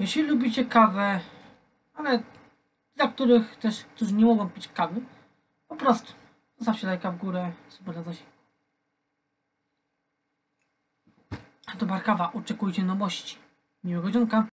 Jeśli lubicie kawę, ale dla których też, którzy nie mogą pić kawy, po prostu zostawcie lajka w górę, super na zasięgu. A to Barkawa, oczekujcie nowości. Miłego dzionka.